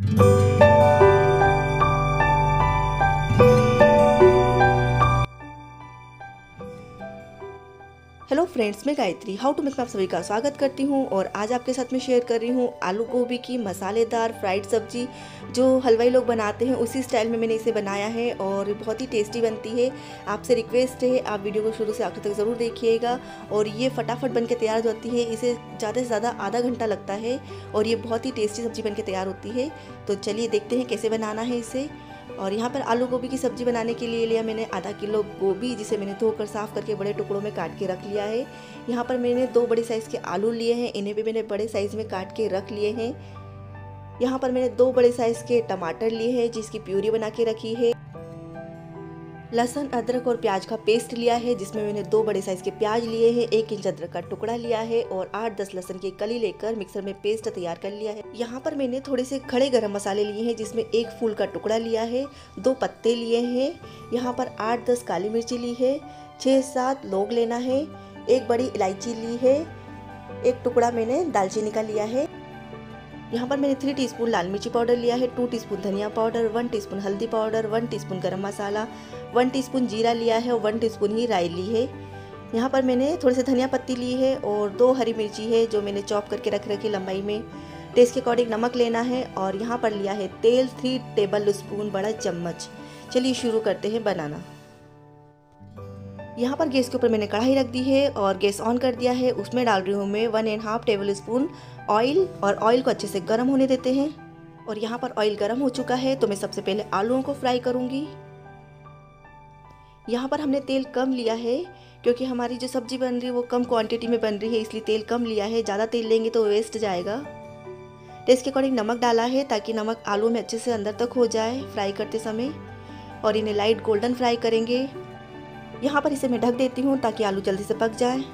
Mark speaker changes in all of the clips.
Speaker 1: Thank you. Friends मैं Gayatri how to make में आप सभी का स्वागत करती हूँ और आज आपके साथ में शेयर कर रही हूँ आलू गोभी की मसालेदार फ्राइड सब्ज़ी जो हलवाई लोग बनाते हैं, उसी स्टाइल में मैंने इसे बनाया है और बहुत ही टेस्टी बनती है। आपसे रिक्वेस्ट है, आप वीडियो को शुरू से आखिर तक ज़रूर देखिएगा और ये फटाफट बन के तैयार हो जाती है। इसे ज़्यादा से ज़्यादा आधा घंटा लगता है और ये बहुत ही टेस्टी सब्ज़ी बन के तैयार होती है। तो चलिए देखते हैं कैसे बनाना है इसे। और यहाँ पर आलू गोभी की सब्ज़ी बनाने के लिए लिया मैंने आधा किलो गोभी, जिसे मैंने धोकर साफ़ करके बड़े टुकड़ों में काट के रख लिया है। यहाँ पर मैंने दो बड़े साइज़ के आलू लिए हैं, इन्हें भी मैंने बड़े साइज़ में काट के रख लिए हैं। यहाँ पर मैंने दो बड़े साइज़ के टमाटर लिए हैं, जिसकी प्यूरी बना के रखी है। लहसुन, अदरक और प्याज का पेस्ट लिया है, जिसमें मैंने दो बड़े साइज़ के प्याज लिए हैं, एक इंच अदरक का टुकड़ा लिया है और आठ दस लहसन की कली लेकर मिक्सर में पेस्ट तैयार कर लिया है। यहाँ पर मैंने थोड़े से खड़े गरम मसाले लिए हैं, जिसमें एक फूल का टुकड़ा लिया है, दो पत्ते लिए हैं। यहाँ पर आठ दस काली मिर्ची ली है छः सात लौंग लेना है, एक बड़ी इलायची ली है, एक टुकड़ा मैंने दालचीनी का लिया है। यहाँ पर मैंने थ्री टीस्पून लाल मिर्ची पाउडर लिया है टू टीस्पून धनिया पाउडर वन टीस्पून हल्दी powder one teaspoon garam masala one teaspoon जीरा लिया है और वन टीस्पून ही राई ली है। यहाँ पर मैंने थोड़े से धनिया पत्ती ली है और दो हरी मिर्ची है जो मैंने चॉप करके रख रखी लंबाई में। टेस्ट के अकॉर्डिंग नमक लेना है और यहाँ पर लिया है तेल थ्री टेबल स्पून बड़ा चम्मच। चलिए शुरू करते हैं बनाना। यहाँ पर गैस के ऊपर मैंने कढ़ाई रख दी है और गैस ऑन कर दिया है। उसमें डाल रही हूँ मैं one and half tablespoon oil और ऑयल को अच्छे से गर्म होने देते हैं। और यहाँ पर ऑयल गर्म हो चुका है तो मैं सबसे पहले आलूओं को फ्राई करूँगी। यहाँ पर हमने तेल कम लिया है, क्योंकि हमारी जो सब्ज़ी बन रही है वो कम क्वांटिटी में बन रही है, इसलिए तेल कम लिया है। ज़्यादा तेल लेंगे तो वेस्ट जाएगा। टेस्ट के अकॉर्डिंग नमक डाला है, ताकि नमक आलू में अच्छे से अंदर तक हो जाए फ्राई करते समय। और इन्हें लाइट गोल्डन फ्राई करेंगे। यहाँ पर इसे मैं ढक देती हूँ ताकि आलू जल्दी से पक जाए।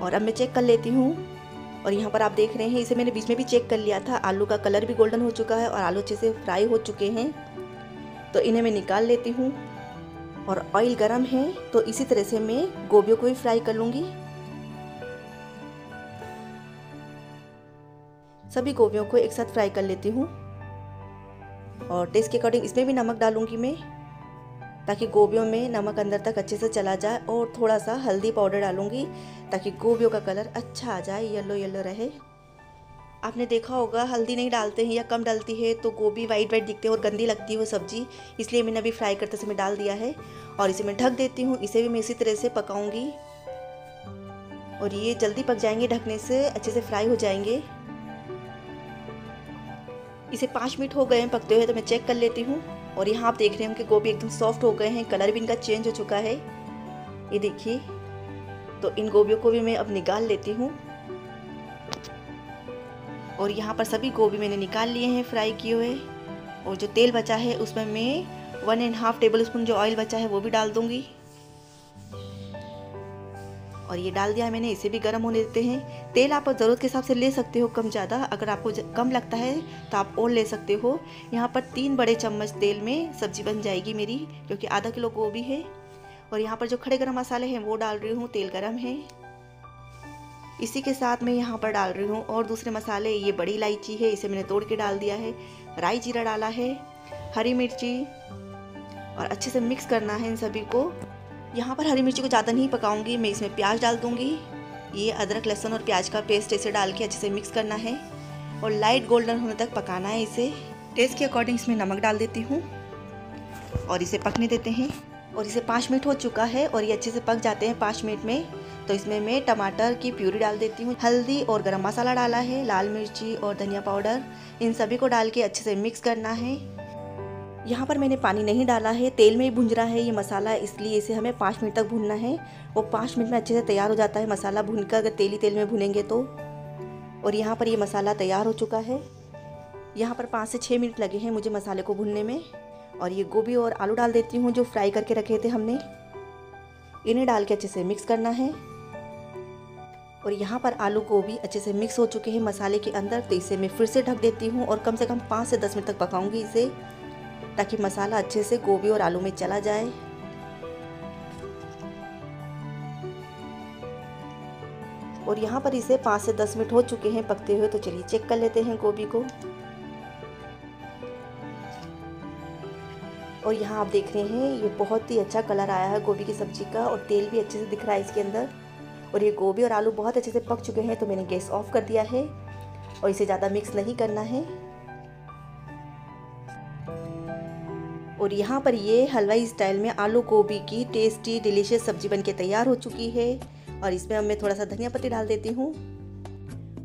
Speaker 1: और अब मैं चेक कर लेती हूँ। और यहाँ पर आप देख रहे हैं, इसे मैंने बीच में भी चेक कर लिया था। आलू का कलर भी गोल्डन हो चुका है और आलू अच्छे से फ्राई हो चुके हैं। तो इन्हें मैं निकाल लेती हूँ। और ऑयल गर्म है तो इसी तरह से मैं गोभियों को भी फ्राई कर लूँगी। सभी गोभियों को एक साथ फ्राई कर लेती हूँ। और टेस्ट के अकॉर्डिंग इसमें भी नमक डालूँगी मैं। ताकि गोभियों में नमक अंदर तक अच्छे से चला जाए और थोड़ा सा हल्दी पाउडर डालूँगी ताकि गोभियों का कलर अच्छा आ जाए येलो येलो रहे। आपने देखा होगा, हल्दी नहीं डालते हैं या कम डालती है तो गोभी वाइट वाइट दिखते हैं और गंदी लगती है वो सब्ज़ी। इसलिए मैंने अभी फ्राई करते समय डाल दिया है और इसे मैं ढक देती हूँ। इसे भी मैं इसी तरह से पकाऊँगी। और ये जल्दी पक जाएँगे, ढकने से अच्छे से फ्राई हो जाएँगे। इसे पाँच मिनट हो गए हैं, पकते हुए तो मैं चेक कर लेती हूँ। और यहाँ आप देख रहे हैं कि गोभी एकदम सॉफ्ट हो गए हैं कलर भी इनका चेंज हो चुका है। ये देखिए तो इन गोभियों को भी मैं अब निकाल लेती हूँ। और यहाँ पर सभी गोभी मैंने निकाल लिए हैं फ्राई किए हुए। और जो तेल बचा है, उसमें मैं one and half tablespoon जो ऑयल बचा है, वो भी डाल दूँगी। और ये डाल दिया मैंने, इसे भी गर्म होने देते हैं। तेल आप ज़रूरत के हिसाब से ले सकते हो कम ज़्यादा, अगर आपको कम लगता है तो आप और ले सकते हो। यहाँ पर तीन बड़े चम्मच तेल में सब्ज़ी बन जाएगी मेरी क्योंकि आधा किलो गोभी है। और यहाँ पर जो खड़े गर्म मसाले हैं, वो डाल रही हूँ, तेल गर्म है। इसी के साथ मैं यहाँ पर डाल रही हूँ, और दूसरे मसाले, ये बड़ी इलायची है, इसे मैंने तोड़ के डाल दिया है। राई जीरा डाला है, हरी मिर्ची, और अच्छे से मिक्स करना है इन सभी को। यहाँ पर हरी मिर्ची को ज़्यादा नहीं पकाऊँगी, मैं इसमें प्याज डाल दूँगी। ये अदरक, लहसुन और प्याज का पेस्ट इसे डाल के अच्छे से मिक्स करना है और लाइट गोल्डन होने तक पकाना है इसे। टेस्ट के अकॉर्डिंग इसमें नमक डाल देती हूँ और इसे पकने देते हैं। और इसे पाँच मिनट हो चुका है और ये अच्छे से पक जाते हैं पाँच मिनट में। तो इसमें मैं टमाटर की प्यूरी डाल देती हूँ। हल्दी और गरम मसाला डाला है, लाल मिर्ची और धनिया पाउडर, इन सभी को डाल के अच्छे से मिक्स करना है। यहाँ पर मैंने पानी नहीं डाला है, तेल में ही भुंज रहा है ये मसाला, इसलिए इसे हमें पाँच मिनट तक भूनना है। वो पाँच मिनट में अच्छे से तैयार हो जाता है मसाला भून कर अगर तेली तेल में भुनेंगे तो। और यहाँ पर ये मसाला तैयार हो चुका है। यहाँ पर पाँच से छः मिनट लगे हैं मुझे मसाले को भूनने में। और ये गोभी और आलू डाल देती हूँ जो फ्राई करके रखे थे हमने। इन्हें डाल के अच्छे से मिक्स करना है। और यहाँ पर आलू गोभी अच्छे से मिक्स हो चुके हैं मसाले के अंदर तो इसे मैं फिर से ढक देती हूँ और कम से कम पाँच से दस मिनट तक पकाऊँगी इसे। ताकि मसाला अच्छे से गोभी और आलू में चला जाए। और यहाँ पर इसे पाँच से दस मिनट हो चुके हैं पकते हुए तो चलिए चेक कर लेते हैं गोभी को। और यहाँ आप देख रहे हैं, ये बहुत ही अच्छा कलर आया है गोभी की सब्ज़ी का, और तेल भी अच्छे से दिख रहा है इसके अंदर। और ये गोभी और आलू बहुत अच्छे से पक चुके हैं तो मैंने गैस ऑफ़ कर दिया है। और इसे ज़्यादा मिक्स नहीं करना है। और यहाँ पर ये हलवाई स्टाइल में आलू गोभी की टेस्टी डिलीशियस सब्ज़ी बनके तैयार हो चुकी है। और इसमें अब मैं थोड़ा सा धनिया पत्ती डाल देती हूँ।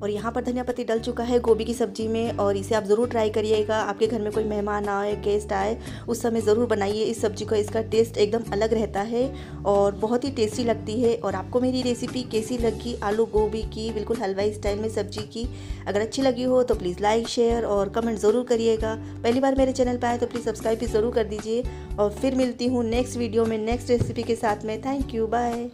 Speaker 1: और यहाँ पर धनिया पत्ती डल चुका है गोभी की सब्ज़ी में और इसे आप ज़रूर ट्राई करिएगा। आपके घर में कोई मेहमान आए गेस्ट आए, उस समय ज़रूर बनाइए। इस सब्ज़ी को इसका टेस्ट एकदम अलग रहता है और बहुत ही टेस्टी लगती है। और आपको मेरी रेसिपी कैसी लगी? आलू गोभी की, बिल्कुल हलवाई स्टाइल में सब्ज़ी की। अगर अच्छी लगी हो तो प्लीज़ लाइक शेयर और कमेंट ज़रूर करिएगा। पहली बार मेरे चैनल पर आए तो प्लीज़ सब्सक्राइब भी ज़रूर कर दीजिए। और फिर मिलती हूँ नेक्स्ट वीडियो में नेक्स्ट रेसिपी के साथ में। Thank you bye